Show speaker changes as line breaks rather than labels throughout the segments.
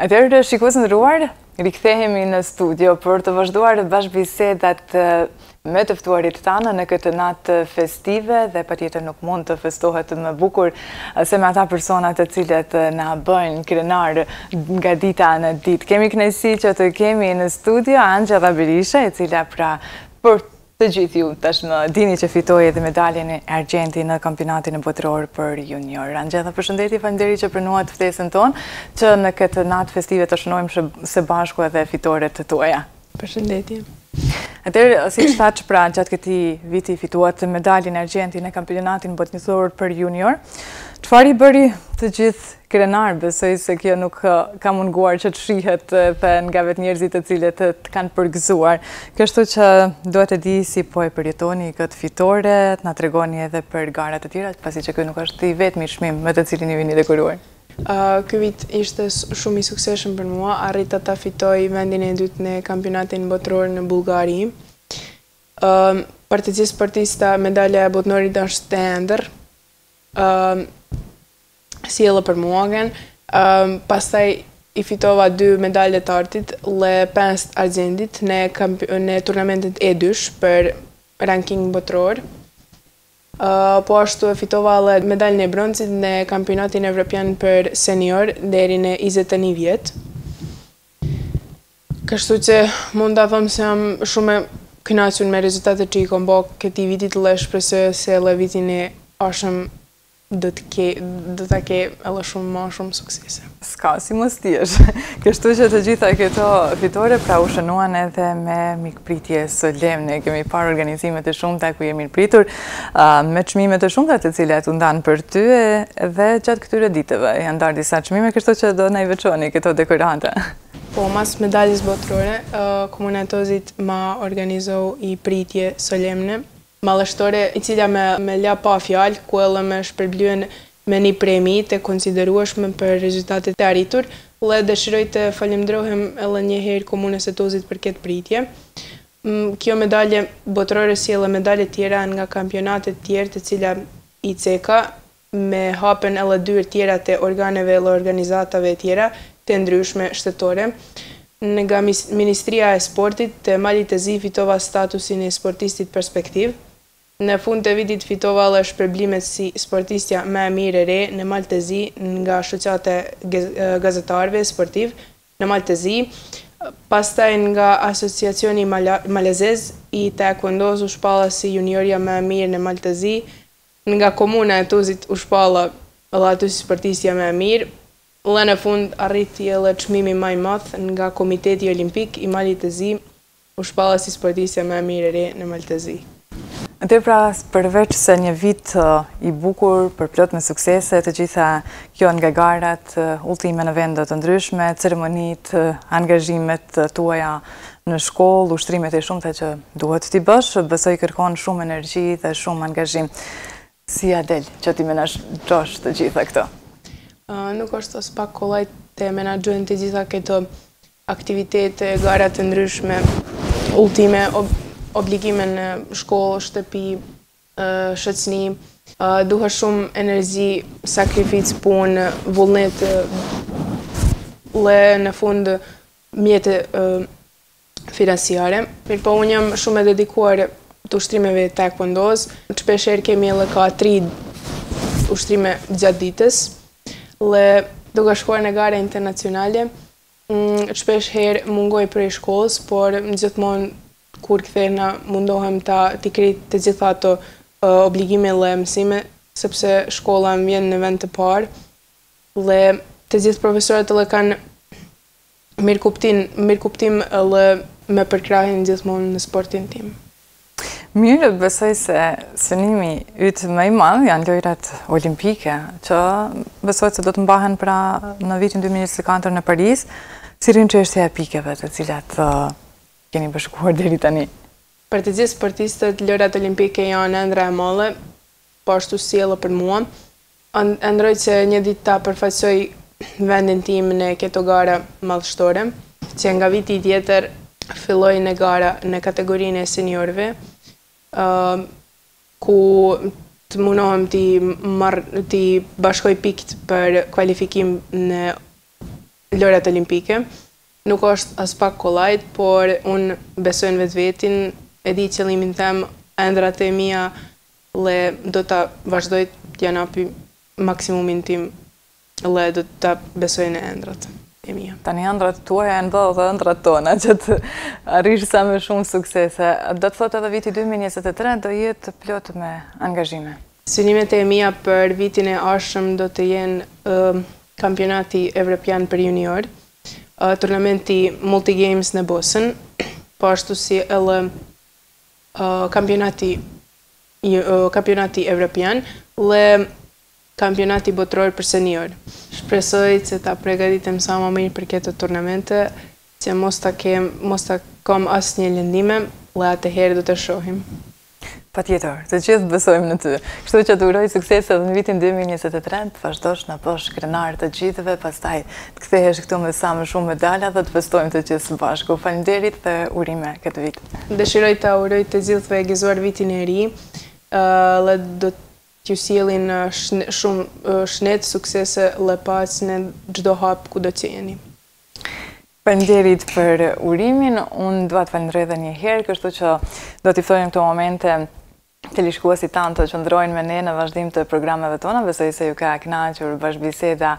Atëherë teleshikues të nderuar, rikëthehemi në studio për të vazhduar bashkëbisedat me të ftuarit tanë në këtë natë festive dhe patjetër nuk mund të festohet më bukur se me ata persona të cilët na bëjnë krenar nga dita në ditë. Kemi kënaqësi që të kemi në studio Anxhela Berisha e cila pra për Të gjithë ju tashmë dini që fitoi edhe medaljen e argjendit në Kampionatin Botëror për Junior. Anxhela, përshëndetje, faleminderit që pranuat ftesën tonë, që në këtë natë festive të shënojmë së bashku edhe fitoret tuaja.
Përshëndetje.
Atëherë, siç thatë pra gjatë këtij viti fituat medaljen e argjendit në Kampionatin Botëror për Junior. Çka i bëri të gjithë Krenar, besoj se kjo nuk ka munguar që të shihet dhe nga vetë njerëzit të cilët të kanë përgëzuar. Kështu që dua të di si po e përjetoni këtë fitore, të na tregoni edhe për garat e tjera, pasi që ky nuk është i vetmi çmim me të cilin ju jeni dekoruar.
Ky vit ishte shumë i suksesshëm për mua, arrita ta fitoj vendin e dytë në Kampionatin Botëror në Bullgari. Për të gjithë sportista medalja e botërorit është ëndërr. si edhe për mu, pastaj i fitova dy medalje t'artit dhe pesë t'argjendit ne ne turnamentet G dysh për ranking botëror. Po ashtu e fitova dhe medaljen e bronzit ne Kampionatin Evropian për Senior deri në njëzet e një vjet. Kështu që mund të them se jam shumë e kënaqur me rezultatet që i kom bo këtij vitit dhe shpresoj edhe vitin e ardhshëm Do të ke, do të ke edhe shumë më shumë suksese.
S'ka si mos të jetë. Kështu që të gjitha këto fitore pra u shënuan edhe me mikpritje solemne. Kemi parë organizimet e shumta ku je mirëpritur me çmime të shumta të cilat u ndanë për ty dhe gjatë këtyre ditëve janë ndarë disa çmime, kështu që do na i veçoni këto dekorata.
Po, mas medaljes botërore, komuna e Tuzit ma organizou i pritje solemne. Madhështore e cila me me la pa fjalë ku edhe me shperblyen me ni premi te konsiderueshme për rezultatet te arritur dhe deshiroj te falemndrohem edhe nje herë komunës se Tuzit për ketë pritje Ëm kjo medalje botërore si edhe medalet tjera nga kampionatet tjerë te cila i ceka me hapen edhe dyer tjera te organeve edhe organizatave tjera te ndryshme shtetore nga ministria e sportit te Malit te Zi fitova statusin e sportistit perspektiv ne fund te vitit fitova edhe shperblimet si sportistja ma e mir e re ne Mal te Zi nga shoqata e gazetarve sportiv ne Mal te Zi pastaj nga asociacioni malazez i taekwondos u shpalla si juniorja ma e mir ne Mal te Zi Nga komuna e Tuzit u shpalla dhe aty si sportistja më e mirë dhe në fund arriti edhe çmimi ma i madh nga Komiteti Olimpik i Malit të Zi, u shpalla si sportistja më e mirë e re në Mal
të Zi. Atëherë pra përveç se një vit i bukur përplot me suksese të gjitha kjo nga garat, udhëtime në vende të ndryshme, ceremonitë, angazhimet tuaja Në shkollë, ushtrimet e shumta që duhet t'i bësh, besoj kërkon shumë energji dhe shumë angazhim. Si ja del që t'i menaxhosh të gjitha këto?
Nuk është aspak kollaj të menaxhojmë të gjitha këto aktivitete, gara të ndryshme, udhëtime, obligime në shkollë, shtëpi, shoqni. Duhet shumë energji, sakrificë, punë, vullnet dhe në fund mjete financiare. Mirëpo unë jam shumë e dedikuar te ushtrimeve të taekwondos. Shpeshherë kemi edhe ka tri ushtrime gjatë ditës. Dhe duke shkuar në gara internacionale, shpeshherë mungoj prej shkollës, por gjithmonë kur kthehna mundohem t'i kryj të gjitha ato obligime dhe mësime, sepse shkolla më vjen në vend të parë. Dhe të gjithë profesorët edhe kanë Mirëkuptin mirëkuptim edhe më përkrahin gjithmonë në sportin tim.
Mirë, besoj se synimi yt më i madh janë Lojërat Olimpike, që besohet se do të mbahen pra në vitin dy mijë e njëzet e katër në Paris. Si rri çështja e pikëve të cilat keni bashkuar deri tani?
Për të gjithë sportistët, Lojërat Olimpike janë ëndrra e madhe. Po ashtu si edhe për mua. Ëndërroj që një ditë ta përfaqësoj vendin tim në këto gara madhështore, që nga viti i tjetër filloj në gara në kategorinë e seniorëve, ku të munohem t'i bashkoj pikët për kualifikim në Lojërat Olimpike. Nuk është aspak kollaj, por unë besoj në vetvetin, e di qëllimin tem, ëndrrat e mia Dhe do ta vazhdoj të japi maksimumin tim dhe do ta besoj në ëndrrat e
mia. Tani ëndrrat tuaja janë bërë edhe ëndrrat tona që të arrish sa më shumë suksese. Do të thotë edhe viti dy mijë e njëzet e tre do jetë plot me angazhime.
Synimet e mia për vitin e ardhshëm do të jenë Kampionati Evropian për Juniorë, turnamenti Multigames në Bosnë, po ashtu si edhe Kampionati Kampionati Evropian dhe Kampionati Botëror për Seniorë. Shpresoj që ta pregaditem sa më mirë për këto turnamente, që mos ta kem, mos ta kam asnjë lëndime dhe atëherë do të shohim.
Patjetër, të gjithë besojmë në ty. Kështu që të uroj suksese dhe në vitin dy mijë e njëzet e tre, të vazhdosh të na bësh krenar të gjithëve, pastaj Të kthehesh këtu me sa më shumë medalja dhe të festojmë të gjithë së bashku. Faleminderit dhe urime këtë vit.
Dëshiroj ta uroj të gjithëve e gëzuar vitin e ri dhe do t'ju sjellin shumë shnet, suksese dhe paqë në çdo hap kudo që jeni.
Faleminderit për urimin. Unë dua të falënderoj edhe një herë, kështu që do t'i ftoj në këto momente Teleshikuesit tanë të qëndrojnë me ne në vazhdim të programeve tona, besoj se ju ka kënaqur bashkëbiseda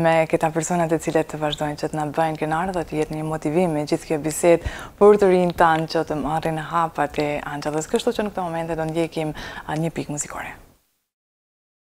me këta persona të cilët të vazhdojnë që të na bëjnë krenarë dhe të jetë një motivim e gjithë kjo bisedë për të rinjtë tanë që të marrin hapat e Angelës. Kështu që në këto momente do ndjekim një pikë muzikore.